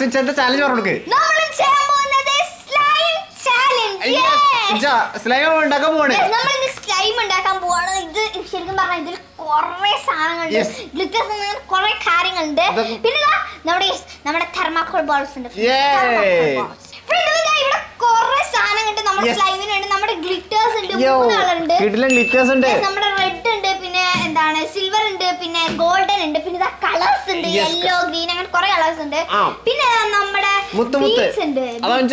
കിടുക്കാച്ച challenge challenge നമ്മൾ ചെയ്യാൻ പോകുന്നത് സ്ലൈം ചാലഞ്ച് സ്ലൈം ഉണ്ടാക്കാൻ പോവാണ്. നമ്മൾ ഇന്ന് സ്ലൈം ഉണ്ടാക്കാൻ പോവാണ്. ഇത് ശരിക്കും പറഞ്ഞാൽ ഇതിൽ കുറെ സാധനങ്ങളുണ്ട്. ഗ്ലിറ്റേഴ്സ് കുറെ കാര്യങ്ങളുണ്ട്. പിന്നെ നമ്മുടെ നമ്മുടെ തെർമാക്കോൾ ബോൾസ് ഉണ്ട്. ഇവിടെ കുറെ സാധനങ്ങളുണ്ട്. നമ്മുടെ. സ്ലൈമിനുണ്ട് നമ്മുടെ ഉണ്ട് ഗ്ലിറ്റേഴ്സ് ഉണ്ട്. നമ്മുടെ റെഡ് ഉണ്ട് പിന്നെ എന്താണ് സിൽവർ ഉണ്ട് പിന്നെ ഗോൾഡൻ ഉണ്ട് പിന്നെ കളേഴ്സ് ഉണ്ട്. യെല്ലോ ഗ്രീൻ അങ്ങനെ കുറെ കളേഴ്സ് ഉണ്ട്. പിന്നെ നമ്മുടെ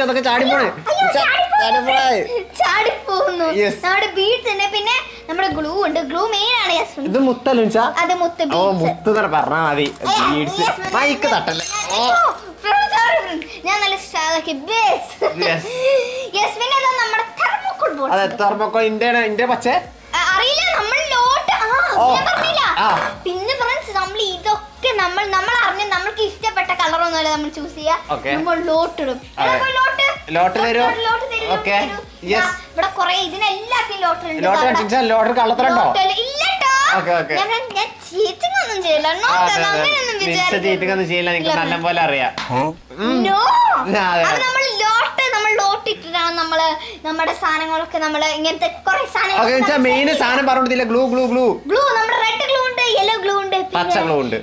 അതൊക്കെ ചാടിപ്പോണേ പോണേ ചാടി പോയി ചാടിപ്പോകുന്നു. Yes. നമ്മുടെ ബീഡ്സ് ഉണ്ട് പിന്നെ നമ്മുടെ ഗ്ലൂ ഉണ്ട്. ഗ്ലൂ മെയിൻ ആണ് ഇത് മുത്തല്ല മിൻസ അത് മുത്ത് ഓ. മുത്ത് തന്നെ പറഞ്ഞാ മതി. ബീഡ്സ് മൈക്ക് തട്ടല്ലേ? ഓ. ഞാൻ നല്ല സ്റ്റാക്കി ബേസ്. യെസ് പിന്നെ നമ്മുടെ തെർമോക്കോൾ ബോൾ അതെ എത്ര പൊക്കോ ഇന്ത്യ ഇന്റെ അറിയില്ല നമ്മൾ ലോട്ട് ആ ഓ. ഞാൻ പറഞ്ഞില്ല ആ. പിന്നെ ഫ്രണ്ട്സ് നമ്മൾ ഇതൊക്കെ നമ്മൾ നമ്മൾ അറിഞ്ഞ നമ്മൾക്ക് ഇഷ്ടപ്പെട്ട കളർ ഒന്നുമല്ല നമ്മൾ ചൂസ് ചെയ്യാം. ലോട്ട് ഇടും. ലോട്ട് ലോട്ട് തരൂ. ഇവിടെ കൊറേ ഇതിനെല്ലാത്തിനും ലോട്ടറി ഉണ്ട് ലോട്ടറി കള്ളത്തരണ്ടോ ലോട്ട് ചീറ്റിംഗ് ഒന്നും ചെയ്യില്ല. നിങ്ങൾക്ക് നോക്ക്, അതെ, അതെ. അങ്ങനെയൊന്നും മിൻസ വിചാരിക്കരുത്. ചീറ്റിംഗ് ഒന്നും ചെയ്യില്ല എനിക്ക് ഇല്ല, നല്ല പോലെ അറിയാം. ഉം. No. അതെ. അത്. നമ്മൾ ലോട്ട് നമ്മൾ ലോട്ട് ഇട്ടിട്ടാണ് നമ്മൾ നമ്മുടെ സാധനങ്ങളൊക്കെ നമ്മൾ ഇങ്ങനത്തെ കുറെ ഓക്കെ വെച്ചാൽ മെയിൻ സാധനം പറഞ്ഞില്ല ഗ്ലൂ ഗ്ലൂ ഗ്ലൂ. ഗ്ലൂ നമ്മുടെ റെഡ് ഗ്ലൂ ഉണ്ട് യെല്ലോ ഗ്ലൂ ഉണ്ട് പച്ച ഗ്ലൂ ഉണ്ട്.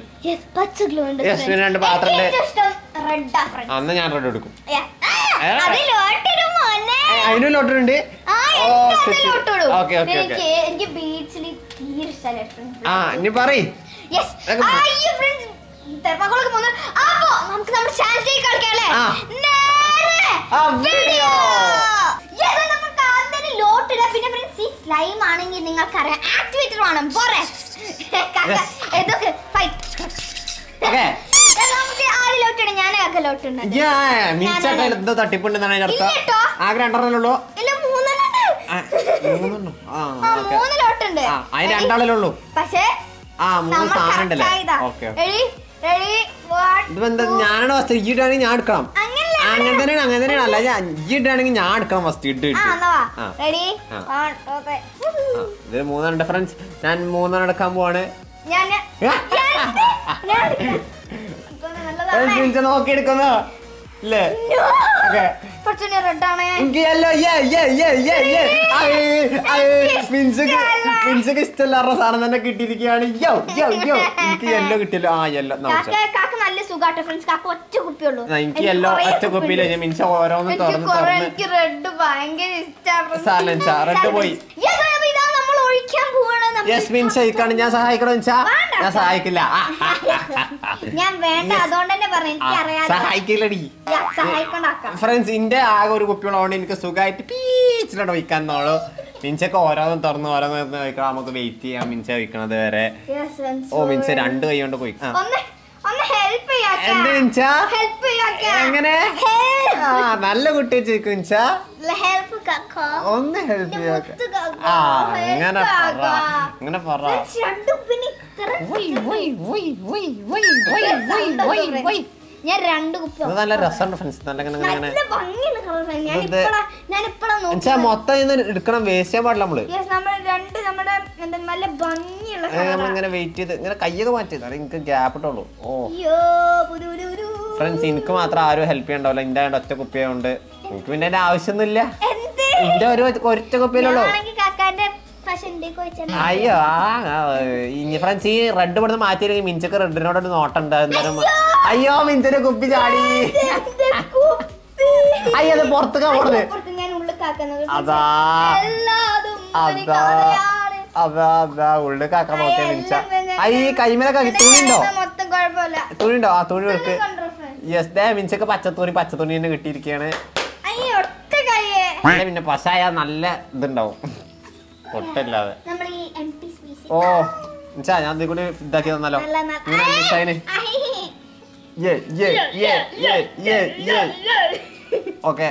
പച്ച ഗ്ലൂ ഉണ്ട് യെസ് രണ്ട് ഫ്രണ്ട് അന്ന് ഞാൻ റെഡ് എടുക്കും. അതിനും ലോട്ടറി ഉണ്ട് ആ ഓ, എനിക്ക് ആ ഇനി പറയ്. നമുക്ക് നമ്മുടെ ചാനലിലേക്ക് കളിക്കാല്ലേ പിന്നെ ഫ്രണ്ട്സ് ഈ സ്ലൈം ആണെങ്കിൽ നിങ്ങൾക്കറിയാം. ആക്ടിവേറ്റർ ആണ് പോരെ. ഞാൻ തട്ടിപ്പുണ്ടെന്നാണ് അതിന്റെ അർത്ഥം. ഇല്ലട്ടോ. ആകെ രണ്ടെണ്ണല്ലേ ഉള്ളൂ ഇല്ല. ആ, മൂന്നെണ്ണം. ആ ഓക്കെ. മൂന്ന് ലോട്ട് ഉണ്ട് ആ അതിന് രണ്ടാളല്ലേ ഉള്ളൂ. പക്ഷേ ആ മൂന്ന് സാധനം ഉണ്ടല്ലേ. Okay Ready? Ready? One, ഇതിപ്പോ എന്താ ഞാനാണ് ഫസ്റ്റ് ഇജ്ജ് ഇടുകയാണെങ്കിൽ ഞാൻ എടുക്കണം. അങ്ങനെ തന്നെയാണ് അങ്ങനെ തന്നെയാണ് അല്ല ഞാൻ ഈ ഇടുകയാണെങ്കിൽ ഞാൻ എടുക്കണം ഫസ്റ്റ് ഇട്ട് ഇട്ട്. ഇത് മൂന്നെണ്ണം ഡിഫറൻസ് ഞാൻ മൂന്നെണ്ണം എടുക്കാൻ പോവാണ്. നോക്കി എടുക്കുന്നോ? ഓക്കെ കുറച്ചുകൂടി ആണ്. എനിക്ക് യെല്ലോ യേ യേ യേ യേ യേ മിൻസക്ക് മിൻസക്ക് ഇഷ്ടമല്ലാത്ത സാധനം തന്നെ കിട്ടിയിരിക്കുകയാണ്. യോ യോ യോ. എനിക്ക് യെല്ലോ കിട്ടിയല്ലോ ആ യെല്ലോ കാക്ക നല്ല സുഖാട്ടോ ഫ്രണ്ട്സ് കാക്ക ഒറ്റ കുപ്പിയുള്ളൂ എനിക്ക് യെല്ലോ കുറേ ഒറ്റ കുപ്പിയില്ല കുപ്പിയുണ്ട്. മിൻസ ഓരോന്ന് എനിക്ക് തുറന്ന് കുറേ- തുറന്ന്. എനിക്ക് റെഡ് ഭയങ്കര ഇഷ്ടമാണ് പോയി. യെസ് മിൻസ ഇക്കാണ് ഞാൻ സഹായിക്കണോ മിൻസാ? ഞാൻ സഹായിക്കില്ല. ഞാൻ വേണ്ട അതുകൊണ്ട് തന്നെ പറഞ്ഞു എനിക്ക് അറിയാലോ സഹായിക്കില്ലടി. ഫ്രണ്ട്സ് ഇന്റെ ആകെ ഒരു കുപ്പിയുള്ളതുകൊണ്ട് എനിക്ക് സുഖമായിട്ട് പീച്ചിലോട്ട് വയ്ക്കാന്നുള്ളൂ മിൻസൊക്കെ ഓരോന്നും തുറന്ന് ഓരോന്ന് വയ്ക്കണം. നമുക്ക് വെയിറ്റ് ചെയ്യാം മിൻസ വയ്ക്കണത് വരെ. ഓ മിൻസ രണ്ട് കൈ കൊണ്ട് പോയി. എങ്ങനെ? ആ നല്ല കുട്ടി കാക്ക. ഒന്ന് ഹെൽപ്പ് ആ അങ്ങനെ പറ. കാക്ക. അങ്ങനെ പറ. രണ്ടും പിന്നെ ഇത്ര ഞാൻ രണ്ട് കുപ്പി നല്ല രസമുണ്ട് ഫ്രണ്ട്സ് നല്ല ഞാൻ മൊത്തം ഇന്ന് എടുക്കണം വേസ്റ്റ് ചെയ്യാൻ പാടില്ല നമ്മൾ. രണ്ട് നമ്മുടെ നല്ല ഭംഗിയുള്ള. നമ്മളിങ്ങനെ വെയിറ്റ് ചെയ്ത് ഇങ്ങനെ കയ്യൊക്കെ മാറ്റി. എനിക്ക് ഗ്യാപ്പ് ഇട്ടുള്ളൂ ഓ. ഫ്രണ്ട്സ് എനിക്ക് മാത്രം ആരും ഹെൽപ്പ് ചെയ്യണ്ടാവില്ല എന്റെ ഒറ്റ കുപ്പിയായോണ്ട്. എനിക്ക് പിന്നെ അതിന്റെ ആവശ്യമൊന്നുമില്ല. എന്റെ ഒരു ഒറ്റ കുപ്പിയിലുള്ളൂ ഞാനാണെങ്കി കാക്കാന്റെ പക്ഷെ എന്തേക്ക് വെച്ചാൽ അയ്യോ ആ ഇനി ഫ്രണ്ട്സ് ഈ റെഡ് ഇവിടുന്ന് മാറ്റിയില്ലെങ്കിൽ മിഞ്ചക്ക് റെഡിനോട് ഒരു നോട്ടം ഉണ്ട് എന്തായാലും അയ്യോ മിഞ്ചന്റെ കുപ്പി ചാടി. അയ്യോ അത് പുറത്തേക്കാ പോണത്. അതാ. അതാ. അതാ അതാ ഉള്ളു കാക്കാൻ നോക്കിയ മിഞ്ച. ഈ കൈമേലൊക്കെ തുണിയുണ്ടോ ഇത് മൊത്തം ആ തുണി എടുക്ക്. യെസ് ദേ മിഞ്ചക്ക് പച്ചത്തുണി പച്ചത്തുണി തന്നെ കിട്ടിയിരിക്കുകയാണ് അയ്യോ പിന്നെ പശായ നല്ല ഇതുണ്ടാവും. ഒട്ടല്ലാതെ ഓ ഞാൻ ഇതിൽ കൂടി ഇതാക്കി തന്നാലോ? ഡിസൈന് ഓക്കെ.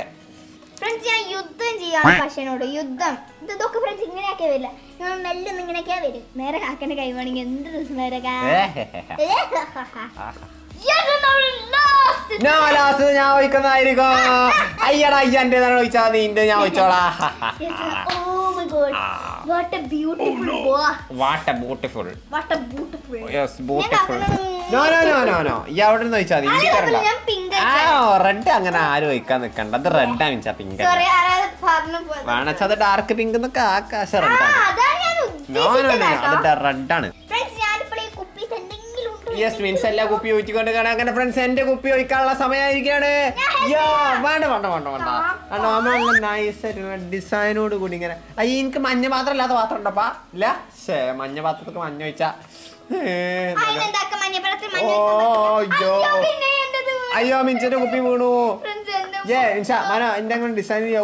ഫ്രണ്ട്സ് ഞാൻ യുദ്ധം പശനോട് യുദ്ധം. ഇത് ഇതൊക്കെ ഫ്രണ്ട്സ് ഇങ്ങനെയൊക്കെ വരില്ല. ഞാൻ മെല്ലെ ഒന്ന് ഇങ്ങനെയൊക്കെ വരും. നേരെ കാക്കന്റെ കൈ വേണമെങ്കിൽ എന്ത് നേരെ. ഞാൻ ലാസ്റ്റ് ഞാൻ ഒഴിക്കുന്നതായിരിക്കും. അയ്യടാ അയ്യ എന്റെ ഒഴിച്ചാ നീന്റെ ഞാൻ ഒഴിച്ചോളാ. Yes, Ah. ആ. What a beautiful. What a beautiful What a beautiful. Yes ഞാൻ beautiful കാക്കനോട് no no no no no ഈ അവിടെ നിന്ന് ചോദിച്ചാൽ മതി അല്ല, എനിക്ക് തരണ്ട ഞാൻ pink ആ. റെഡ് അങ്ങനെ ആരും വയ്ക്കാൻ നിക്കണ്ട അത് റെഡ് ആണ് പിങ്ക്. വേണച്ചാ അത് ഡാർക്ക് പിങ്ക് എന്നൊക്കെ ആകാശ ആ, റെഡ് ആണ് അതാണ് ഞാൻ നോ നോ ഉദ്ദേശിച്ചത് നോ. അത് റെഡ് യെസ് മീൻസ് എല്ലാ കുപ്പി ഒഴിച്ചുകൊണ്ട് കാണാൻ അങ്ങനെ ഫ്രണ്ട്സ് എന്റെ കുപ്പി ഒഴിക്കാനുള്ള സമയമായിരിക്കാണ് യോ വേണ്ട വേണ്ട വേണ്ട വേണ്ട. അമ്മ നമ്മൾ നൈസ് ഡിസൈനോട് കൂടി ഇങ്ങനെ. അയ്യ എനിക്ക് മഞ്ഞ പാത്രം ഇല്ലാത്ത പാത്രം ഉണ്ടപ്പാ. ഇല്ല? ശേ മഞ്ഞ പാത്രത്തിൽ മഞ്ഞ ഒഴിച്ചാ അയ്യോ, മിൻസിന്റെ കുപ്പി വീണു. ഏ ഇൻഷ മന എന്റെ അങ്ങനെ ഡിസൈൻ ചെയ്യാ.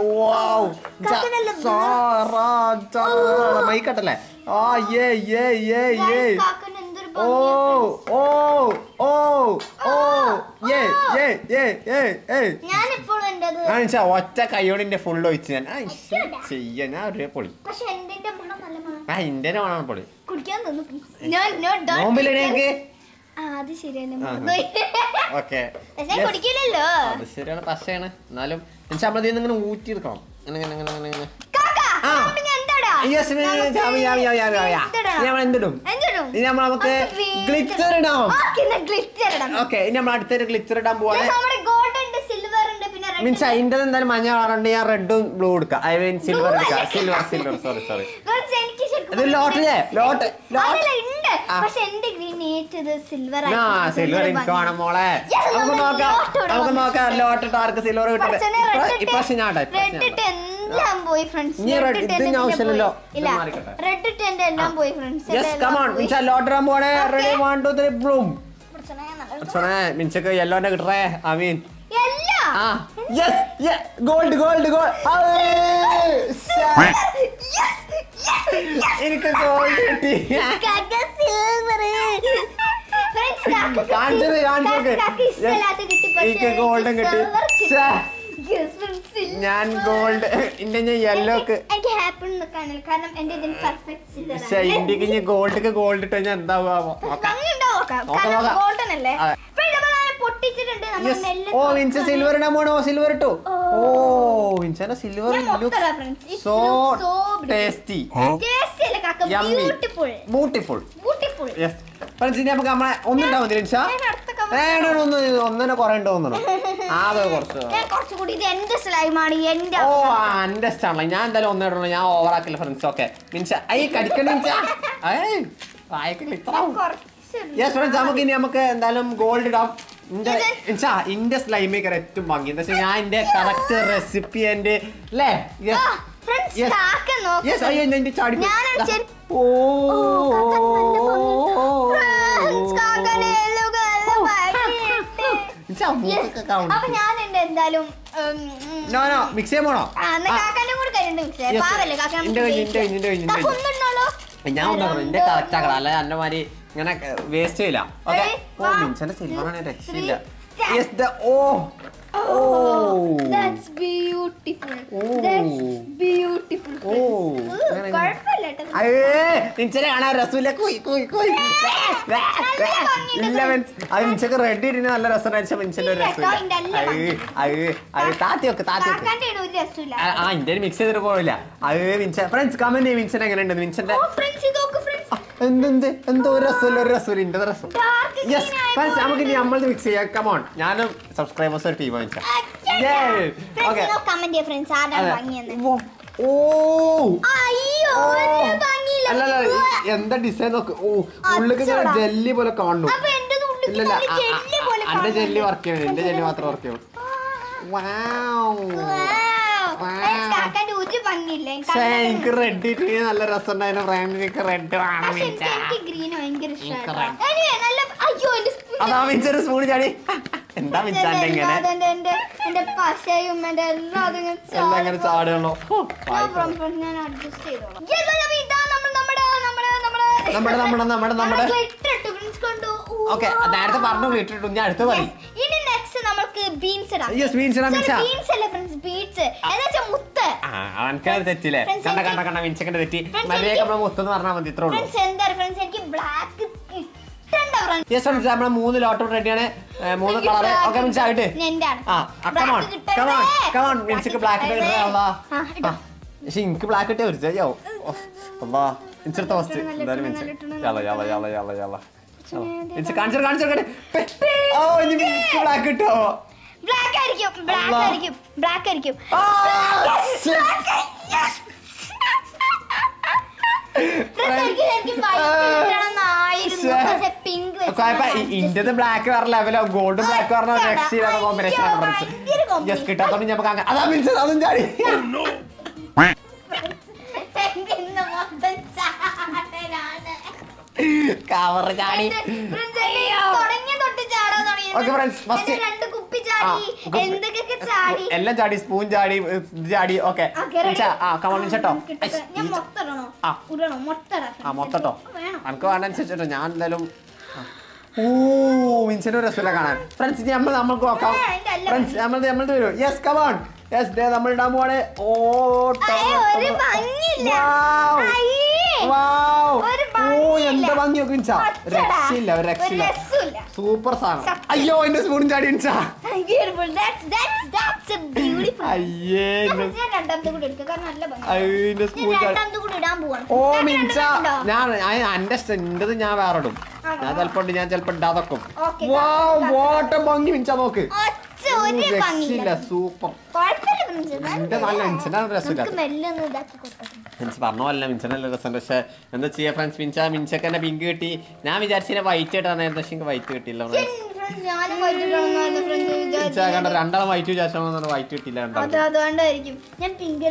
മൈക്കട്ടല്ലേ ആ ഏ ഏ ഏ ഏ ഒറ്റ കൈയോടിന്റെ ഫുൾ ഒഴിച്ച് ഞാൻ. ചെയ്യാ ഞാൻ ഒരു പൊളി. ആ എന്റെ മണമാണ് പൊളി. ആ അത് ശരിയാണ് പശയാണ്. എന്നാലും എന്നുവെച്ചാ നമ്മളിത് ഇങ്ങനെ ഊറ്റിയെടുക്കണം. എന്താടാ? ഇനി നമ്മൾ നമുക്ക് ഗ്ലിറ്റർ ഇടാം glitter ഇടാം. ഓക്കെ ഇനി നമ്മൾ അടുത്തൊരു ഗ്ലിറ്റർ ഇടാൻ പോവാണ്. മീൻസ് അതിന്റെ എന്തായാലും മഞ്ഞ കളറുണ്ട് ഞാൻ റെഡും ബ്ലൂ എടുക്കാം. ഐ മീൻ സിൽവർ എടുക്കാം. സിൽവർ സിൽവർ സോറി സോറി ഇത് ലോട്ടില്ലേ ലോട്ട് ലോട്ട് ഉണ്ട്. പക്ഷെ എന്റെ ഗ്രീൻ ഏറ്റത് സിൽവർ ആ സിൽവർ എനിക്ക് വേണം മോളെ. നമുക്ക് നോക്കാം. നമുക്ക് നോക്കാം ലോട്ട് ആർക്ക് സിൽവർ കിട്ടട്ടെ ഇപ്രാവശ്യം ഞാൻ ഇപ്രാവശ്യം റെഡ്. എല്ലാം പോയി ഫ്രണ്ട്സ് ഇനി red ഇത് ഞാൻ ആവശ്യമില്ലല്ലോ. ഇല്ല. റെഡ് ഇട്ട് എന്റെ എല്ലാം പോയി friends yes come on means lot ഇടാൻ പോണേ. റെഡി വൺ ടു ത്രീ ബ്ലൂം മിൻസക്ക് യെല്ലോന്റെ കിട്ടറേ ഐ മീൻ എല്ലാം? ആ. യെസ് ഗോൾഡ് ഗോൾഡ് ഗോൾഡ് എനിക്ക് ഗോൾഡ് കിട്ടി. കാക്ക silver. Friends, കാക്കക്ക് കാണിച്ചത് കാണിച്ചത്. എനിക്ക് ഗോൾഡൻ കിട്ടി. silver ഞാൻ ഗോൾഡ് ഇന്റെ ഞാൻ യെല്ലോക്ക് എനിക്ക് എനിക്ക് ഹാപ്പി നിൽക്കാനില്ല കാരണം എന്റെ ഇതിന് പെർഫെക്റ്റ് സിൽവർ പക്ഷെ ഇന്ത്യയ്ക്ക് ഇനി ഗോൾഡ്ക്ക് ഗോൾഡ് ഇട്ട് ഞാൻ എന്താവാമോ ഓ വിൻസ സിൽവർ ഇടാമോണോ സിൽവർ ഇട്ടു? ഓ. Silver. It so. Tasty. Beautiful. Yes friends ഇനി നമുക്ക് നമ്മളെ ഒന്നും മതി വിൻസ ഞാൻ അടുത്ത cover വേണ്ട ഒന്ന് ഒന്നിനെ കുറേ ഉണ്ട് തോന്നണം? കുറച്ച്. ഓ എന്റെ ഇഷ്ടമാണല്ലോ ഞാൻ എന്തായാലും ഒന്നിടണോ ഞാൻ ഓവറാക്കില്ല ഫ്രണ്ട്സ് ഓക്കെ മീൻസ് ഐ കുറച്ച് യെസ് ഫ്രണ്ട്സ് നമുക്ക് ഇനി നമുക്ക് എന്തായാലും ഗോൾഡ് ഇടാം. ഇന്റെ സ്ലൈമേക്കർ ഏറ്റവും ഭംഗി. എന്താ വെച്ചാൽ ഞാൻ എന്റെ കറക്റ്റ് റെസിപ്പി എന്റെ അല്ലേ മിക്സ് ചെയ്യാൻ പോണോ? ഞാൻ ഒന്നും എന്റെ കറക്റ്റ് ആക്കണം. അല്ലെ എന്റെ മാതിരി ഇങ്ങനെ വേസ്റ്റ് ചെയ്യില്ല. ഓക്കെ? ഓ മിൻസന്റെ സിൽവർ ആണ് രക്ഷയില്ല. Yes the oh. Oh, that's beautiful. Oh. That's beautiful. Oh. മിൻസക്ക് റെഡി ഇട്ടിന് നല്ല രസം അടിച്ച മിൻസന്റെ ഒരു താത്തിയൊക്കെ രസമില്ല. കേട്ടോ, ഇതിന്റെ എല്ലാം അയ്യേ അയ്യേ അയ്യേ താത്തി വെക്ക് താത്തി വെക്ക് കാക്കാന്റെ ഇട ഒരു രസമില്ല. ആ, ആ മിക്സ് ചെയ്തിട്ട് പോവില്ല. അത് മിൻസ ഫ്രണ്ട്സ് കമന്റ് മിൻസൻ എങ്ങനെയുണ്ട്? മിൻസന്റെ എന്തെന്ത് എന്തോ ഒരു രസമില്ല ഒരു രസമില്ല? ഇന്റെ രസം? യെസ്. നമുക്ക് ഇനി നമ്മൾ മിക്സ് ചെയ്യാം. കമോൺ ഞാനും സബ്സ്ക്രൈബേഴ്സ് ഒരു ടീം വാങ്ങിച്ച. അല്ലല്ല എന്താ ഡിസൈൻ നോക്ക്? ഓ ഉള്ളിക്ക്. ജെല്ലി പോലെ കാണുന്നു. ഇല്ലല്ല എന്റെ ജെല്ലി വർക്ക് ചെയ്യണം എന്റെ ജെല്ലി മാത്രം വർക്ക് ചെയ്യണം വാവ് Wow. Wow. Friends, കാക്കാന്റെ ഒരു ഭംഗിയില്ല. എനിക്ക് റെഡ് നല്ല രസമുണ്ടായിരുന്നു റെഡ് വേണം ഭയങ്കര. അതാ സ്പൂൺ ചാടി. എന്താ ഇങ്ങനെ? എന്റെ- പശയും എന്റെ എല്ലാം അതിങ്ങനെ നമ്മുടെ നമ്മുടെ നമ്മുടെ നമ്മുടെ. കണ്ടോ? ഓക്കെ നേരത്തെ പറഞ്ഞു ഇട്ടിട്ടു. ഞാൻ അടുത്ത് പറയും ബീൻസ് ഇടാം. അവനക്കത് തെറ്റില്ലേ? കണ്ട കണ്ട കണ്ട മിൻസക്കന്റെ തെറ്റി. മര്യാദ നമ്മളെ മുത്തെന്ന് പറഞ്ഞാൽ മതി ഇത്രേ ഉള്ളൂ. ഫ്രണ്ട്സ് എന്താ ഫ്രണ്ട്സ് എനിക്ക് ബ്ലാക്ക് യെസ് ഫ്രണ്ട്സ് നമ്മളെ മൂന്ന് ലോട്ടും റെഡിയാണ് മൂന്ന് black ഓക്കെ മിൻസ് ആയിട്ട് ആ കമോൺ Black കിട്ടരുതേ. കമോൺ കമോൺ മിൻസിക്ക് ബ്ലാക്ക്. പക്ഷെ എനിക്ക് ബ്ലാക്ക് കിട്ടിയ ഒരു ചെയ്യാവും അല്ലാ ഇൻസെടുത്ത ഫസ്റ്റ് നല്ല എന്തായാലും ഇട്ടണം, മിൻസ് നല്ല ഇട്ടണം, യാള യാള യാള യാള യാള. മിൻസ് കാണിച്ചു കാണിച്ചു ഓ ഇനി ബ്ലാക്ക് കിട്ടോ ബ്ലാക്ക് ആയിരിക്കും ബ്ലാക്ക്. ആയിരിക്കും ബ്ലാക്ക് ആയിരിക്കും. ഇന്ത്യത്തെ ബ്ലാക്ക് വേറെ ലെവലോ ഗോൾഡ് ബ്ലാക്ക് പറഞ്ഞ രക്ഷയില്ലാത്ത കോമ്പിനേഷൻ ആണ് ഫ്രണ്ട്സ് യെസ് കിട്ടാത്തോണ്ട് ഞമ്മക്ക് അങ്ങനെ അതാ മീൻസ് അതും ചാടി. കവർ ചാടി. തുടങ്ങിയ ഫ്രണ്ട്സ് ചാടാൻ എല്ലാം ചാടി. സ്പൂൺ ചാടി ചാടി. ഓക്കെ. ആ കമോൺ ആ. മൊത്തട്ടോ വേണം. എനിക്ക് വേണ്ട അനുസരിച്ചിട്ടോ ഞാൻ എന്തായാലും. ഓ മിൻസിന്റെ രസമില്ല കാണാൻ. ഫ്രണ്ട്സ് നമ്മൾ നമ്മൾക്ക് നോക്കാം. ഫ്രണ്ട്സ് നമ്മൾ നമ്മൾ വരും. യെസ് കമോൺ യെസ് ദേ നമ്മൾ ഇടാൻ പോവാണ്. ഓ എന്താ ഭംഗി നോക്കി മിൻസ രക്ഷയില്ല ഒരു രക്ഷയില്ല. സൂപ്പർ സാധനം. അയ്യോ എന്റെ സ്പൂണും ചാടി ഇൻസാ അയ്യേ എന്റെ സ്പൂൺ ഓ മിൻസ ഞാൻ എന്റെ എന്റത് ഞാൻ വേറെ ഇടും. ഞാൻ ചിലപ്പോ ഞാൻ ചിലപ്പോ ഇടാതൊക്കും ഇതാ, ഭംഗി മിൻസ നോക്ക്. പറഞ്ഞ പോലെ നല്ല രസം പക്ഷെ എന്താ ചെയ്യാ ഫ്രണ്ട്സ് മിൻസ മിൻസക്ക് പിങ്ക് കിട്ടി. ഞാൻ വിചാരിച്ചില്ല വൈറ്റ് ഇട്ടാ നേരത്തെ പക്ഷെ വൈറ്റ് കിട്ടിയില്ല കണ്ട രണ്ടാളും വൈറ്റ് വിചാരിച്ചാൽ വൈറ്റ് കിട്ടില്ല അതുകൊണ്ടായിരിക്കും. ഞാൻ പിങ്ക്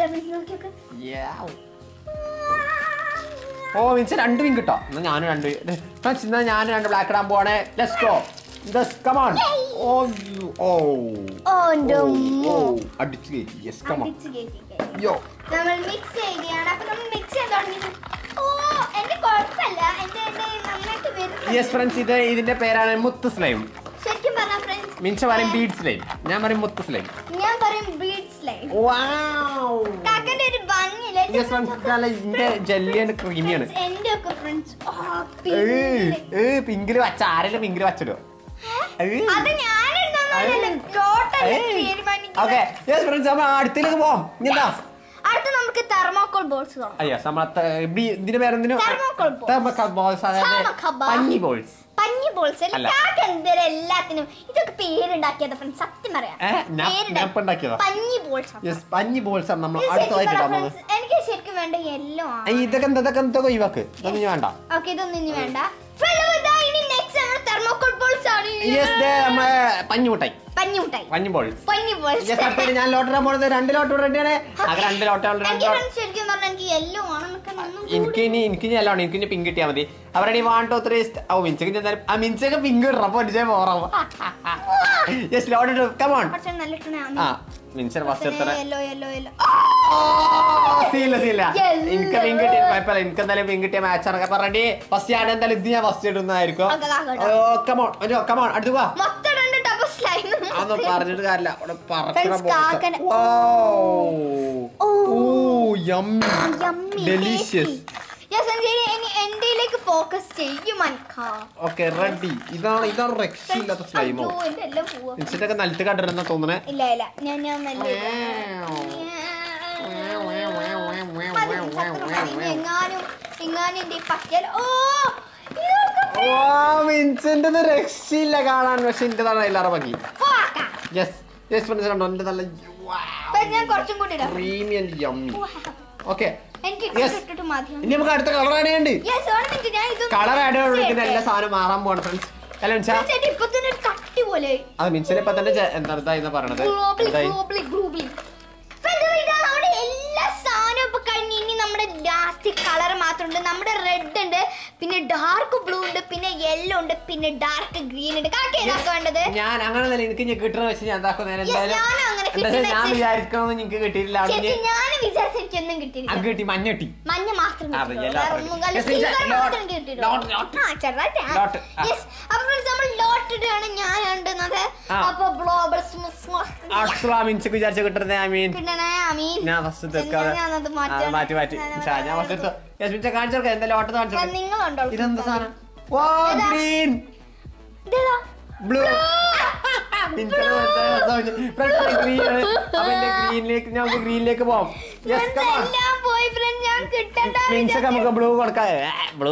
ഓ മിൻസ രണ്ട് പിങ്ക് കിട്ടോ എന്നാ ഞാനും രണ്ട്. ഫ്രണ്ട്സ് എന്നാ ഞാനും രണ്ട് ബ്ലാക്ക് ഇടാൻ പോവാണേ. Let's go come on oh oh oh എന്റെ ഓ ഉമ്മോ. അടിച്ചു കയറ്റി യെസ് കം കയറ്റി. യോ നമ്മൾ മിക്സ് ചെയ്യുകയാണ്. അപ്പോൾ നമ്മൾ മിക്സ് ചെയ്യാൻ തുടങ്ങി ഓ എന്റെ കുഴപ്പമില്ല. എന്റെ നന്നായിട്ട് വരുന്നു യെസ് ഫ്രണ്ട്സ് ഇത് ഇതിന്റെ പേരാണ് മുത്ത് സ്ലൈം ശരിക്കും പറഞ്ഞ ഫ്രണ്ട്സ് മിൻസ പറയും ബീഡ് സ്ലൈം ഞാൻ പറയും മുത്ത് സ്ലൈം ഞാൻ പറയും ബീഡ്സ് ലൈഫ് വാവ് കാക്കന്റെ ഒരു ഭംഗിയില്ലേ? യെസ് ഫ്രണ്ട്സ് നല്ല ഇതിന്റെ ജെല്ലിയാണ് ക്രീമിയാണ് എന്റെ ഒക്കെ ഫ്രണ്ട്സ് പിങ്കിൽ. വച്ച ആരെല്ലാം പിങ്കിൽ വച്ചിടോ നമ്മൾ അടുത്തേക്ക് പോവാം. എന്താ? അടുത്ത നമുക്ക് തെർമോക്കോൾ ബോൾസ് അയ്യോ നമ്മളെ ഇതിന്റെ പേരെന്തിനു. Thermocol balls. പഞ്ഞി ബോൾസ് പഞ്ഞി ബോൾസ്. കാക്ക എന്തൊരു എല്ലാത്തിനും ഇതൊക്കെ പേരുണ്ടാക്കിയത് ഫ്രണ്ട്സ് സത്യം പറയാം. പഞ്ഞി ബോൾസ് പഞ്ഞി ബോൾസ് ആണ് നമ്മൾ അടുത്തതായിട്ട് എനിക്ക് ശരിക്കും വേണ്ട ഏയ്, ഇതൊക്കെ എന്താ? ഇതൊക്കെ ഒഴിവാക്ക്? ഇതൊന്നും വേണ്ട. ഓക്കെ ഇതൊന്നും ഇനി വേണ്ട. നമ്മളെ പഞ്ഞുമുട്ടായി പഞ്ഞി മുട്ടായി പഞ്ഞി ബോൾസ് പഞ്ഞി ബോൾസ് യെസ് അടുത്തത് ഞാൻ ലോട്ടറി പോണത് രണ്ട് ലോട്ടറി റെഡിയാണ്. ആകെ രണ്ട് ലോട്ടറി എനിക്ക് എനിക്ക് ഇനി ഇനി ഇനി പിങ്ക് കിട്ടിയാൽ മതി. അവരുടെ വൺ ടു ത്രീ ഓ മിൻസക്ക് ചെന്നാലും ആ മിൻസക്ക് പിങ്ക് ഇടണം. അപ്പൊ അടിച്ചേ പോറാം യെസ് ലോട്ട് ഇട്ടു കമോൺ കുറച്ച് നല്ല ആ മിൻസർ ഫസ്റ്റ് എത്ര യെല്ലോ യെല്ലോ യെല്ലോ സീല സീല Yellow. എനിക്ക് പിങ്ക് കിട്ടിയ കുഴപ്പമില്ല. എനിക്ക് എന്തായാലും പിങ്ക് കിട്ടിയ മാച്ച് ആണ്. അപ്പൊ റെഡി ഫസ്റ്റ് ഞാൻ എന്തായാലും ഇത് ഞാൻ ഫസ്റ്റ് ഇടുന്നതായിരിക്കും. ഓ കമോൺ കമോൺ അടുത്ത് പോവാ. അതൊന്നും പറഞ്ഞിട്ട് കാര്യമില്ല. അവിടെ tasty. ഇനി എന്റെയിലേക്ക് ഫോക്കസ് ചെയ്യും. ഓക്കെ റെഡി ഇതാണ് ഇതാണ് രക്ഷയില്ലാത്ത സ്ലൈമോ പോവാ. ഇൻസ്റ്റൊക്കെ നിലത്ത് കണ്ടിരുന്ന തോന്നണേ. ഇല്ല ഇല്ല. ഞാൻ ഞാൻ എങ്ങാനും എങ്ങാനും എന്റെ ഈ പറ്റിയാൽ ഓ! വിൻസെന്റ് രക്ഷയില്ല കാണാൻ. പക്ഷെ എന്റേതാണ് എല്ലാവരും ഭംഗി. യെസ് യെസ് ഫ്രണ്ട്സ് കണ്ടോ? എന്റെ നല്ല പ്രീമിയം യമ്മി. ഓക്കെ ഇനി നമുക്ക് അടുത്ത കളർ ആഡ് ചെയ്യണ്ട്. കളർ ആഡ് ചെയ്യട്ടെ. എല്ലാ സാധനം മാറാൻ പോവാണ് ഫ്രണ്ട്സ് അല്ല മിൻസിനെ ഇപ്പൊ തന്നെ എന്താ പറയണത് നമ്മുടെ എല്ലാ സാധനവും ഇപ്പൊ കഴിഞ്ഞ് ഇനി നമ്മുടെ ലാസ്റ്റ് കളർ മാത്രമുണ്ട്. നമ്മുടെ റെഡ് ഉണ്ട് പിന്നെ ഡാർക്ക് ബ്ലൂ ഉണ്ട് പിന്നെ യെല്ലോ ഉണ്ട് പിന്നെ ഡാർക്ക് ഗ്രീൻ ഉണ്ട്. കാക്ക ഏതാ വേണ്ടത്? ഞാൻ അങ്ങനെ എനിക്ക് കിട്ടണ വെച്ച് ഞാൻ ഞാൻ വിചാരിക്കണമെന്ന് നിങ്ങൾക്ക് കിട്ടിയിട്ടില്ല. അവിടെ ഞാൻ വിചാരിച്ചൊന്നും കിട്ടിയില്ല കിട്ടി മഞ്ഞ കിട്ടി. മഞ്ഞ മാത്രം ആ. അപ്പൊ മിൻസക്ക് വിചാരിച്ച കിട്ടുന്നത് ഐ മീൻ mean. ഞാൻ ഫസ്റ്റ് മാറ്റി മാറ്റി ഞാൻ- ഫസ്റ്റ് എന്തായാലും ഇതെന്താ സാധനം? ഗ്രീൻ? ബ്ലൂ. ഗ്രീനിലേക്ക് പോവാം. മിൻസൊക്കെ നമുക്ക് ബ്ലൂ കൊടുക്കാം ബ്ലൂ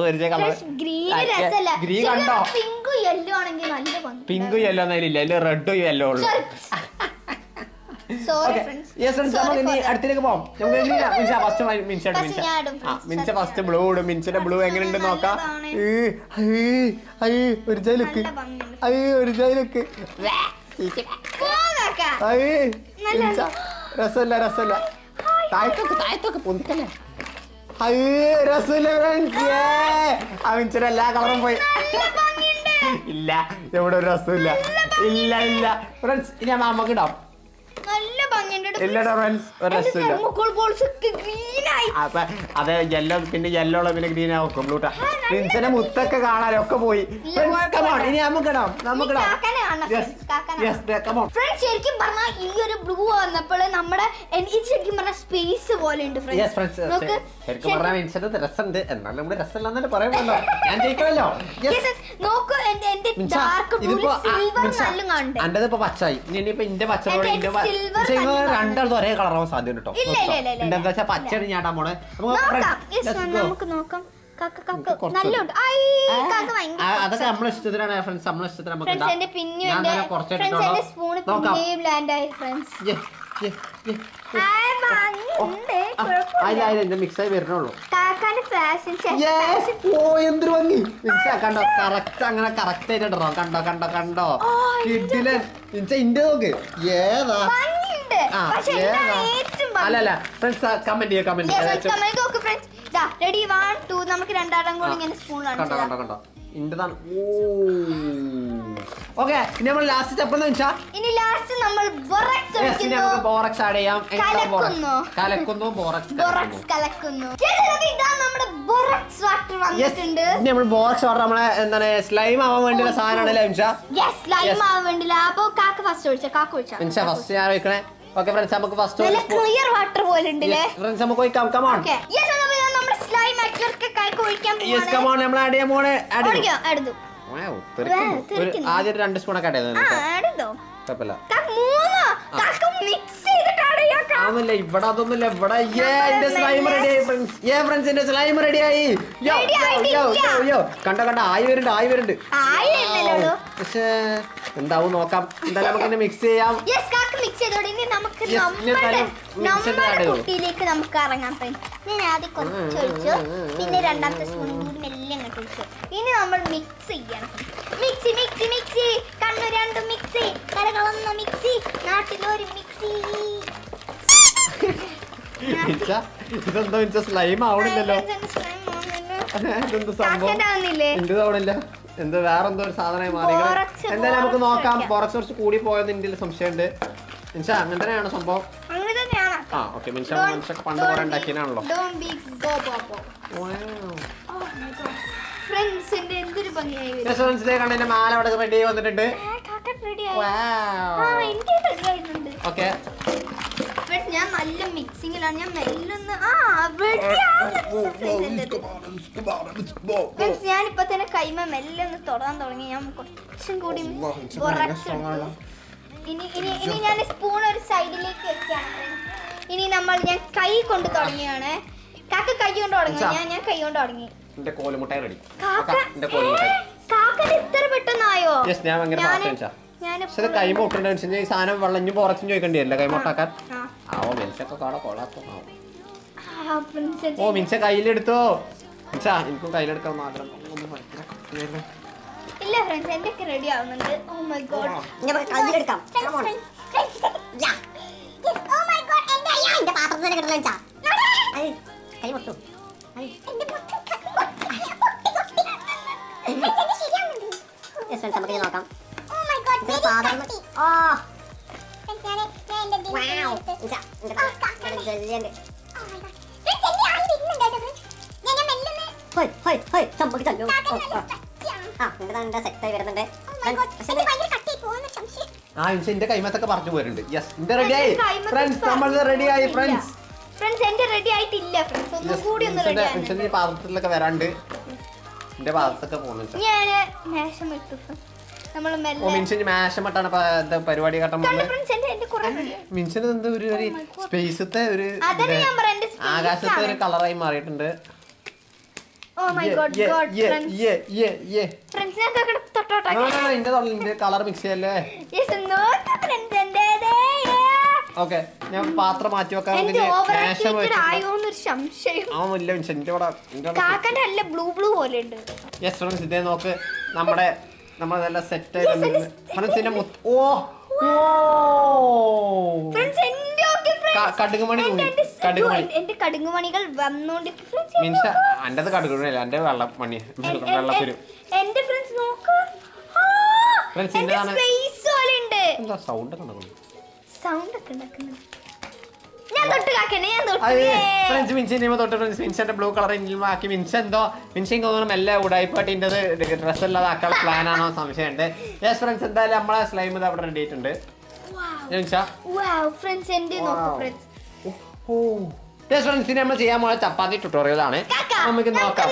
ഗ്രീൻ കണ്ടോ? പിങ്കും യെല്ലോ ആണെങ്കിൽ നല്ല ഭംഗി പിങ്കും യെല്ലോ ഒന്നും ഇല്ല. റെഡും യെല്ലോ ഉള്ളു സോറി ഫ്രണ്ട്സ് യെസ് ഫ്രണ്ട്സ് നമുക്ക് ഇനി അടുത്തേക്ക് പോവാം. നമുക്ക് first friends. Minsa First first blue ഇടും മിൻസിന്റെ ബ്ലൂ എങ്ങനെയുണ്ട് നോക്കാം? ഒരു ഒരു രസമില്ല രസമില്ല. താഴത്തൊക്കെ താഴത്തൊക്കെ പൊന്തിക്കല്ലേ? എല്ലാ കളറും പോയി. ഇല്ല ഇവിടെ ഒരു രസമില്ല. ഇല്ല ഇല്ല. ഫ്രണ്ട്സ് ഇനി നമുക്ക് ഇടാം. നല്ല ഒക്കെ അത് യെല്ലോ പിന്നെ യെല്ലോ പിന്നെ ഗ്രീൻ ആവും. ബ്ലൂട്ടാ പ്രിൻസിന്റെ മുത്തൊക്കെ പോയി. come on, കുഴപ്പമില്ല. ഇനി നമുക്കിടാം നമുക്കിടാം. ഫ്രണ്ട്സ് ശരിക്കും പറഞ്ഞാൽ ഈ ഒരു ബ്ലൂ വന്നപ്പോൾ നമ്മുടെ എനിക്ക് ശരിക്കും പറഞ്ഞാൽ സ്പേസ് പോലെ ഉണ്ട് ശരിക്കും പറഞ്ഞാൽ മിൻസിന്റെ രസമുണ്ട്. എന്നാലും നമ്മുടെ രസമില്ലെന്നല്ലേ പറയുമല്ലോ ഞാൻ ജയിക്കുമല്ലോ. നോക്കൂ എന്റെ എന്റെ ഡാർക്ക് ബ്ലൂ സിൽവർ നല്ല കാണുന്നുണ്ട് അന്റേത് ഇപ്പൊ പച്ചായി ഇനി ഇനിയിപ്പോ ഇന്റെ പച്ചനോട് എന്റെ നല്ല രണ്ടാളും ഒരേ കളറാവാൻ സാധ്യത കേട്ടോ. എന്താ വെച്ചാൽ പച്ചയാണ് ഞാട്ടാ മോളെ നമുക്ക് നോക്കാം. അതൊക്കെ നമ്മളെ ഇഷ്ടത്തിനാണ് ഫ്രണ്ട്സ് നമ്മളെ ഇഷ്ടത്തിന് നമുക്ക് ഞാൻ തന്നെ കുറച്ച് ഫ്രണ്ട്സ് അതില്ല അതില്ല എന്റെ മിക്സ് Yes, ഓ എന്തൊരു ഭംഗി. മിൻസ കണ്ടോ കറക്റ്റ് അങ്ങനെ കറക്റ്റ് ആയിട്ട് ഇടണോ കണ്ടോ കണ്ടോ കണ്ടോ. മിൻസ ഇന്റെ നോക്ക്. ഏതാ? ആ, ഏതാ? അല്ലല്ല ഫ്രണ്ട്സ് കമന്റ് ചെയ്യാം കമന്റ് ചെയ്യാം. റെഡി വൺ ടു നമുക്ക് രണ്ടാളും കൂടി ഇങ്ങനെ സ്പൂൺ കണ്ടോ കണ്ടോ കണ്ടോ. ഇന്റതാണ് ഓക്കെ ഇനി നമ്മൾ ലാസ്റ്റ് സ്റ്റെപ്പ് എന്ന് വെച്ചാ? ഇനി ലാസ്റ്റ് നമ്മൾ ബോറക്സ് ഒഴിക്കുന്നു. നമുക്ക് ബോറക്സ് ആഡ് ചെയ്യാം. കലക്കുന്നു. കലക്കുന്നു ബോറക്സ് ബോറക്സ് കലക്കുന്നു. ഇതാ നമ്മുടെ ബൊറക്സ് വാട്ടർ വന്നിട്ടുണ്ട്. ഇനി നമ്മൾ ബോറക്സ് വാട്ടർ നമ്മളെ എന്താണ് സ്ലൈം ആവാൻ വേണ്ടിയുള്ള സാധനമാണല്ലേ മിൻഷ? യെസ് സ്ലൈം ആവാൻ വേണ്ടില്ല അപ്പോ കാക്ക ഫസ്റ്റ് ഒഴിച്ച? കാക്ക ഒഴിച്ച? മിൻഷ ഫസ്റ്റ് ഞാൻ ഒഴിക്കണേ. ഓക്കെ ഫ്രണ്ട്സ് നമുക്ക് ഫസ്റ്റ് നല്ല ക്ലിയർ വാട്ടർ പോലെ ഉണ്ടല്ലേ ഫ്രണ്ട്സ് നമുക്ക് ഒഴിക്കാം. കം ഓൺ യെസ് ഇതാ നമ്മുടെ സ്ലൈം ആക്ടർക്ക് കാക്ക ഒഴിക്കാൻ യെസ് കം ഓൺ നമ്മൾ ആഡ് ചെയ്യാൻ പോണേ ആഡ് ചെയ്തു ആഡ് എടുത്തു ആദ്യം രണ്ട് സ്പൂണൊക്കെ ആഡ് ചെയ്തത് ആ എടുത്തോ. കുഴപ്പമില്ല. അതൊന്നുമില്ല ഇവിടെ അതൊന്നുമില്ല. ഇവിടെ എന്റെ സ്ലൈം റെഡി ആയി ഫ്രണ്ട്സ് ഏ ഫ്രണ്ട്സ് എന്റെ സ്ലൈം റെഡി ആയി. യോ യോ യോ യോ യോ. കണ്ട കണ്ട? ആയി വരുന്നുണ്ട് ആയി വരുന്നുണ്ട്. പക്ഷേ എന്താവും നോക്കാം. എന്തായാലും നമുക്ക് ഇനി മിക്സ് ചെയ്യാം. മിക്സ് ചെയ്തോടെ ഇനി നമുക്ക് നമ്മുടെ. കുട്ടിയിലേക്ക് നമുക്ക് ഇറങ്ങാം ഞാൻ ആദ്യം കുറച്ച് ഒഴിച്ചു. പിന്നെ രണ്ടാമത്തെ സ്പൂൺ കൂടി മെല്ലെ അങ്ങോട്ട് ഒഴിച്ചു. ഇനി നമ്മൾ മിക്സ് ചെയ്യണം മിക്സി മിക്സി മിക്സി കണ്ണു രണ്ടും മിക്സി കരകളൊന്ന് മിക്സി നാട്ടിലൊരു മിക്സി ഇതെന്താ വെച്ചാ സ്ലൈം ആവണില്ലല്ലോ. ഇതെന്ത് സംഭവം എന്റെ ആവണില്ല. എന്ത് വേറെ എന്തോ ഒരു സാധനമായി മാറി. എന്തായാലും നമുക്ക് നോക്കാം. കുറച്ച് കുറച്ച് കൂടി പോയത് ഇന്ത്യയിൽ സംശയമുണ്ട്. മിൻഷ അങ്ങനെ തന്നെയാണ് സംഭവം? ആ ഓക്കെ മിൻഷ മിൻഷ പണ്ട് കുറെ ഉണ്ടാക്കിയതാണല്ലോ. ഫ്രണ്ട്സിന്റെ എന്റെ മാല അവിടെ റെഡി വന്നിട്ടുണ്ട്. ഓക്കെ. ഞാൻ നല്ല മിക്സിങ്ങിലാണ് ഞാൻ മെല്ലൊന്ന് ആ ഞാനിപ്പോ തന്നെ കൈമ മെല്ലെ ഒന്ന് തൊടാൻ തുടങ്ങി. ഞാൻ കുറച്ചും കൂടി. ഇനി ഇനി ഇനി ഞാൻ സ്പൂൺ ഒരു സൈഡിലേക്ക് വെക്കാണ് ഇനി നമ്മൾ ഞാൻ കൈ കൊണ്ട് തുടങ്ങിയാണ് കാക്ക കൈ കൊണ്ട് തുടങ്ങി. ഞാൻ ഞാൻ കൈ കൊണ്ട് തുടങ്ങി. എന്റെ കോലുമുട്ടായി റെഡി കാക്ക എന്റെ കോലുമുട്ടായി. കാക്കന് ഇത്ര പെട്ടെന്നായോ? യെസ് ഞാൻ പക്ഷെ ഇത് കൈമ ഈ സാധനം വെള്ളഞ്ഞു ബോറക്സും ചോദിക്കേണ്ടി വരില്ല. കൈമ ഒട്ടാക്കാൻ ആ. ആവോ മിനിച്ചൊക്കെ കാണാൻ കൊള്ളാത്തോ. ഓ മിനിച്ച കയ്യിലെടുത്തോ. മിൻസ എനിക്കും കയ്യിലെടുക്കാൻ മാത്രം. ഇല്ല ഫ്രണ്ട്സ് എന്റെ റെഡി ആവുന്നുണ്ട്. ഓ മൈ ഗോഡ് നമുക്ക് കയ്യിലെടുക്കാം. വരുന്നുണ്ട്. പക്ഷേ ആ മിൻസ എന്റെ കൈമത്തൊക്കെ പറഞ്ഞു പോരുന്നുണ്ട് യെസ് എന്റെ റെഡി ആയി. ഫ്രണ്ട്സ് നമ്മൾ റെഡി ആയി ഫ്രണ്ട്സ് ഫ്രണ്ട്സ് എന്റെ റെഡി ആയിട്ടില്ല ഫ്രണ്ട്സ് ഒന്നും കൂടി ഒന്ന് റെഡി വരാണ്ട്. എന്റെ പോകുന്നു ഞാൻ മേശം ഇട്ടു നമ്മൾ ഓ മെല്ലെ പരിപാടി എന്താ ഒരു സ്പേസത്തെ ഒരു ആകാശത്തെ ഒരു കളറായി മാറിയിട്ടുണ്ട്. കളർ മിക്സ് ചെയ്യല്ലേ? ഓക്കെ ഞാൻ പാത്രം മാറ്റി വെക്കാൻ ബ്ലൂ ബ്ലൂ പോലെ ഉണ്ട്. യെസ് ഫ്രണ്ട്സ് ഇതേ നോക്ക്. നമ്മുടെ നമ്മൾ നല്ല സെറ്റ് Yes, ഫ്രണ്ട്സിന്റെ ഓ ഫ്രണ്ട്സ് എന്റെ കടുകുമണി കടുകുമണി. എന്റെ കടുകുമണികൾ വന്നോണ്ട് മീൻസ് എന്റെ കടുകുമണിയല്ല എന്റെ വെള്ളമണി. വെള്ളപ്പുരു എന്റെ ഫ്രണ്ട്സ് നോക്ക്. എന്റെ ഇതാണ്- എന്താ സൗണ്ട് നടക്കുന്നു? സൗണ്ട് ഒക്കെ. ഫ്രണ്ട്സ് ഫ്രണ്ട്സ് മിൻസിന്റെ ബ്ലൂ കളർ ആക്കി. മിൻസ് എന്തോ മിൻസിങ് തോന്നുന്നു മെല്ലെ ഉടായിപ്പാട്ട് ഇതിന്റെ ഡ്രസ് അല്ലാതെ ആക്കാനുള്ള പ്ലാനാണോ സംശയമുണ്ട്. യെസ് ഫ്രണ്ട്സ് എന്തായാലും നമ്മളെ സ്ലൈം ഇത് അവിടെ റെഡി ഇനി നമ്മൾ ചെയ്യാൻ പോണ ചപ്പാത്തി ട്യൂട്ടോറിയൽ ആണ്. നമുക്ക് നോക്കാം.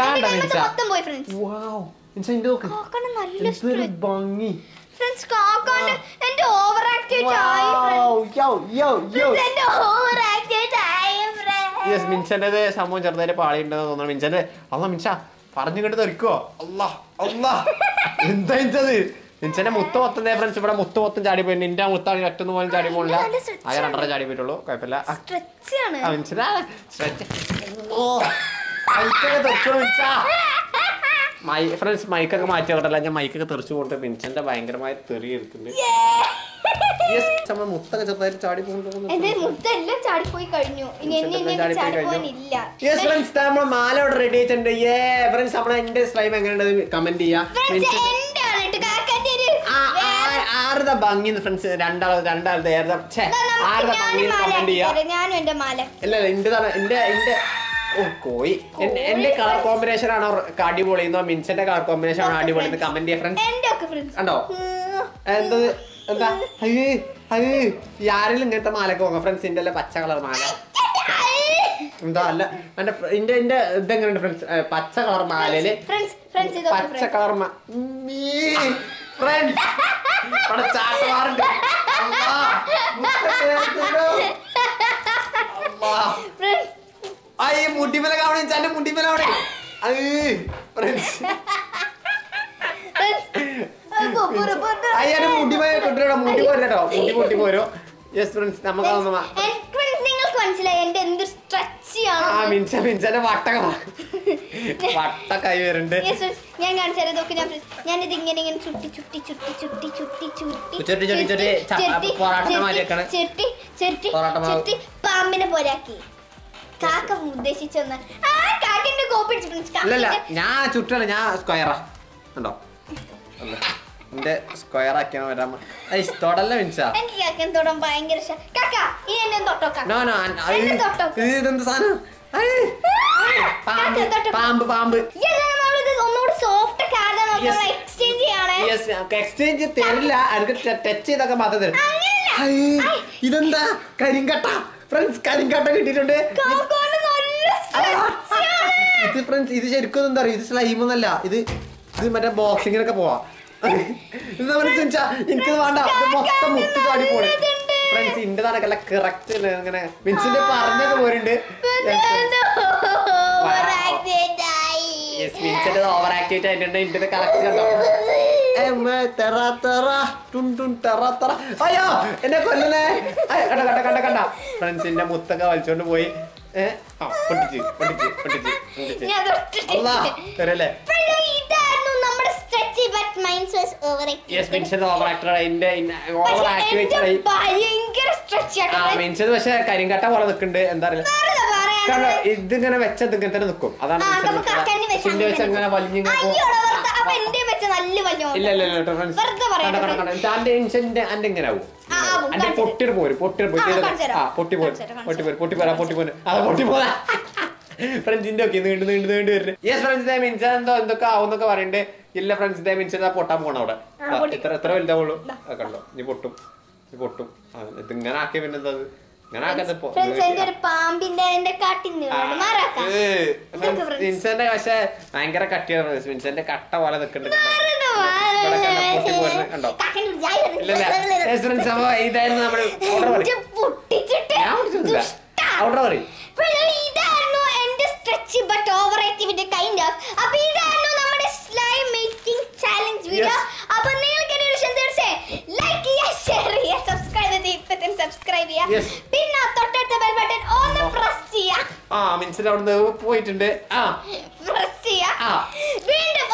വേണ്ട, എന്തൊരു ഭംഗി. ഫ്രണ്ട്സ് കാക്കാന്റെ എന്റെ ഓവർ ആക്ടിവേറ്റ് ആയി Wow, yo, yo, yo. friends. എന്റെ ഓവർ ആക്ടിവേറ്റ് ആയി യെസ് മിൻസന്റെ സംഭവം ചെറുതായിട്ട് പാളിയുണ്ടെന്ന് തോന്നുന്നു. മിൻസന്റെ അല്ല മിൻസ പറഞ്ഞു കേട്ട് തെറിക്കോ. അല്ല അല്ല എന്താ മിൻസത് മിൻസന്റെ മുത്ത മൊത്തം ഫ്രണ്ട്സ് ഇവിടെ മുത്ത മൊത്തം ചാടി പോയി. നിന്റെ മുത്താണ് ഒറ്റൊന്നും പോലും ചാടി പോകില്ല നല്ല രണ്ടര ചാടി പോയിട്ടുള്ളൂ. കുഴപ്പമില്ല. മൈ ഫ്രണ്ട്സ് മൈക്കൊക്കെ മാറ്റി വെക്കട്ടല്ല. ഞാൻ മൈക്കൊക്കെ തെറിച്ചു കൊടുത്ത് മിൻസന്റെ ഭയങ്കരമായ തെറി എടുക്കുന്നുണ്ട് മുത്തൊക്കെ ചെറുതായിട്ട് ചാടി പോകുന്നുണ്ടോ. മാല ഇവിടെ റെഡി ആയിട്ടുണ്ട് ഏ ഫ്രണ്ട്സ് നമ്മളെ എന്റെ സ്ലൈം എങ്ങനെയുണ്ട്? കമന്റ് ചെയ്യാ. ആരുടെ ഭംഗി ഫ്രണ്ട്സ് രണ്ടാൾ രണ്ടാളത്തെ ഏതാ ഛേ ആരുടെ ഭംഗി കമന്റ് ചെയ്യാ. ഞാനും എന്റെ മാല. ഇല്ല എന്റേതാണ് എന്റെ എന്റെ ഓ കോയി. എന്റെ- എന്റെ കളർ കോമ്പിനേഷൻ ആണോ അടിപൊളി എന്നോ മിൻസിന്റെ കളർ കോമ്പിനേഷൻ ആണോ അടിപൊളി എന്ന് കമന്റ് ചെയ്യാ ഫ്രണ്ട്സ് എന്റെ കണ്ടോ? എന്തത്? എന്താ? അയ്യേ അയ്യേ. ആരെങ്കിലും ഇങ്ങനത്തെ മാലൊക്കെ പോകാം ഫ്രണ്ട്സ് ഇന്റെ അല്ല പച്ച കളർ മാല? എന്താ? അല്ല എന്റെ ഇന്റെ ഇന്റെ ഇതെങ്ങനെയുണ്ട് ഫ്രണ്ട്സ് പച്ച കളർ മാലയിൽ പച്ച കളർ ഫ്രണ്ട്സ് അവിടെ ചാട്ടമാറുണ്ട് ഈ മുട്ടിമല കാണി ചാന്റെ മുട്ടിമല അവിടെ. അയ്യാ മുടിമല കൊണ്ടുവരോ മുടി പോരട്ടോ മുടി പൊട്ടി പോരോ യെസ് ഫ്രണ്ട്സ് നമുക്ക് നിങ്ങൾക്ക് മനസ്സിലായി എന്റെ എന്ത് സ്ട്രെച്ച് ആ മിൻസ മിൻസന്റെ വട്ടക വട്ട കൈ വരുന്നുണ്ട് Yes, friends. ഞാൻ ഞാൻ ഞാനിത് ഇങ്ങനെ ഇങ്ങനെ ചുട്ടി ചുട്ടി ചുട്ടി ചുട്ടി ചുട്ടി ചുട്ടി ചുരുട്ടി, ചുരുട്ടി, ചുരുട്ടി. വെക്കണം. ചുട്ടി ചുട്ടി പൊറാട്ട മാവ്. ചുട്ടി പാമ്പിനെ പോലാക്കി കാക്ക ഉദ്ദേശിച്ചൊന്ന് ആ കാക്കിന്റെ കോപ്പി അടിച്ചു friends. ഞാൻ ചുറ്റല്ല ഞാൻ സ്ക്വയറാ ഉണ്ടോ എന്റെ സ്ക്വയർ ആക്കിയാണ് തൊടല്ല മിൻസ എനിക്ക് കാക്കൻ തൊടാൻ ഭയങ്കര കാക്ക എന്നെ തൊട്ടോ നോ നോ എന്നെ തൊട്ടോ സാധനം? പാമ്പ് പാമ്പ് എക്സ്ചേഞ്ച് തരില്ല. എനിക്ക് ടച്ച് ചെയ്തൊക്കെ മാത്രം തരും. ഇതെന്താ? കരിങ്കട്ട. ഫ്രണ്ട്സ് കരിങ്കട്ട കിട്ടിയിട്ടുണ്ട്. ഇത് ഫ്രണ്ട്സ് ഇത് ശരിക്കും എന്താ പറയുക ഇത് സ്ലൈം ഒന്നല്ല. ഇത് ഇത് മറ്റേ ബോക്സിങ്ങിനൊക്കെ പോവാ. നമ്മൾ ചോദിച്ചാ എനിക്കത് വേണ്ട. ഇത് മൊത്തം മുത്ത് ചാടി പോണ്. ഫ്രണ്ട്സ് ഇന്റെ നടക്കല്ല കറക്റ്റ് ഇങ്ങനെ മിൻസിന്റെ പറഞ്ഞൊക്കെ പോരുണ്ട്. മിൻസിന്റെ ഓവർ ആക്ടിവേറ്റ് ആയിട്ടുണ്ട്. ഇന്റെ കറക്റ്റ് കണ്ടോ. അയ്യോ എന്നെ കണ്ട കണ്ട കണ്ട കണ്ട. ഫ്രണ്ട്സിന്റെ മുത്തൊക്കെ വലിച്ചോണ്ട് പോയി. ഏഹ് ആ പൊട്ടിച്ച് പൊട്ടിച്ച് പൊട്ടിച്ച് പൊട്ടിച്ച്. അല്ലാ stretchy വാസ് ഓവർ. യെസ് മിൻസിന്റെ ഓവർ ആക്ടർ അതിന്റെ ഓവർ പക്ഷേ ആക്ടിവേറ്റ് ആയി ഭയങ്കര stretch ആ ആട്ടോ. പക്ഷേ കരിങ്കട്ട പോലെ നിൽക്കുന്നുണ്ട്. എന്താ അറിയില്ല. കാരണം ഇതിങ്ങനെ വെച്ചത് ഇങ്ങനെ തന്നെ നിൽക്കും. അതാണ് കാക്കാനെ വെച്ച് വെച്ച് അങ്ങനെ വലിഞ്ഞിങ്ങനെ എന്റെ വെച്ച ഇല്ല ഇല്ല ഇല്ല ഫ്രണ്ട്സ് അന്റെ എങ്ങനെ ആവും. കാണിച്ച് പൊട്ടിട്ട് പോരും പൊട്ടിട്ട് പോയി. ആ പൊട്ടി പോരും. പൊട്ടി പോരും പൊട്ടി പോരാ പൊട്ടി പോരും. അത് പൊട്ടി പോരാ. ഫ്രണ്ട്സിന്റെ ഒക്കെ നീണ്ട് നീണ്ട് നീണ്ട് വരുന്നത്. യെസ് ഫ്രണ്ട്സ് ഇതേ മിൻസ് എന്തോ എന്തൊക്കെ ആവുന്നൊക്കെ പറയണ്ടേ. ഇല്ല ഫ്രണ്ട്സ് ഇതേ മിൻസ് ഇതാ പൊട്ടാൻ പോണ അവിടെ. എത്ര. ഇത്ര എത്ര വലുതാവുള്ളൂ ആ, കണ്ടോ? നീ പൊട്ടും. നീ പൊട്ടും. ഇത് ഇങ്ങനെ ആക്കിയ പിന്നെ എന്താ ഇത്? ഇങ്ങനെ. വിൻസന്റെ പക്ഷെ ഭയങ്കര കട്ടിയാണ് വിൻസന്റെ കട്ട പോലെ നിൽക്കുന്നുണ്ട് കണ്ടോ, ഇതായിരുന്നു നമ്മൾ ഓർഡർ പറയും. ഞാൻ ഓർഡർ പറയും. സെലക്റ്റീവിന്റെ കൈൻഡ് ഓഫ് അപ്പൊ ഇതായിരുന്നു നമ്മുടെ സ്ലൈം മേക്കിംഗ് ചാലഞ്ച് വീഡിയോ അപ്പൊ നിങ്ങൾക്ക് എന്റെ വിഷയം തീർച്ചയായും ലൈക്ക് ചെയ്യുക ഷെയർ ചെയ്യുക സബ്സ്ക്രൈബ് ചെയ്ത് ഇപ്പൊ തന്നെ സബ്സ്ക്രൈബ് ചെയ്യുക പിന്നെ തൊട്ടടുത്ത ബെൽ ബട്ടൺ ഒന്ന് oh. പ്രസ് ചെയ്യുക. ആ മിൻസിൽ അവിടുന്ന് പോയിട്ടുണ്ട്. ആ. പ്രസ് ചെയ്യുക. വീണ്ടും